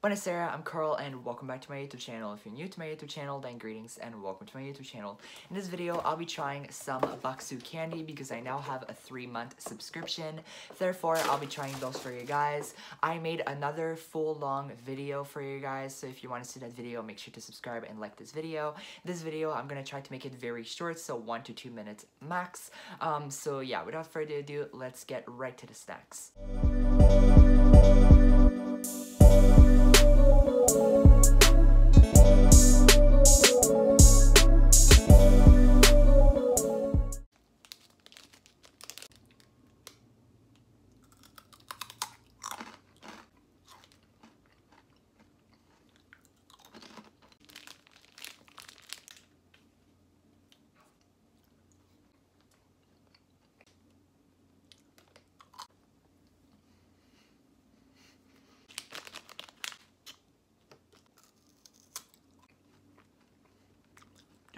Buonasera, I'm Carl and welcome back to my YouTube channel. If you're new to my YouTube channel, then greetings and welcome to my YouTube channel. In this video, I'll be trying some Bokksu candy because I now have a three month subscription. Therefore, I'll be trying those for you guys. I made another full long video for you guys, so if you want to see that video, make sure to subscribe and like this video. This video, I'm going to try to make it very short, so one to two minutes max. Um, so yeah, without further ado, let's get right to the snacks.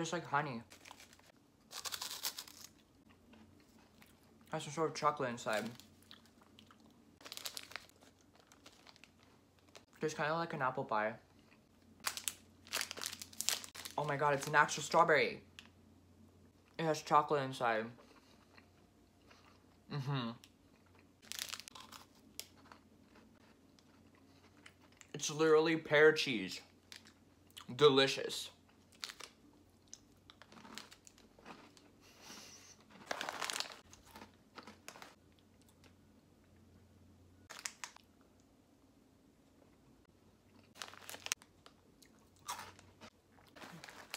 Just like honey. Has some sort of chocolate inside. Just kind of like an apple pie. Oh my god, it's an actual strawberry. It has chocolate inside. Mm-hmm. It's literally pear cheese. Delicious.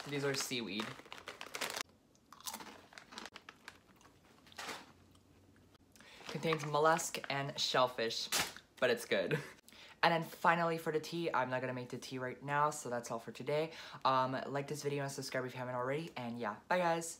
These are seaweed. Contains mollusk and shellfish, but it's good. And then finally for the tea, I'm not gonna make the tea right now, so that's all for today. Um, like this video and subscribe if you haven't already, and yeah, bye guys!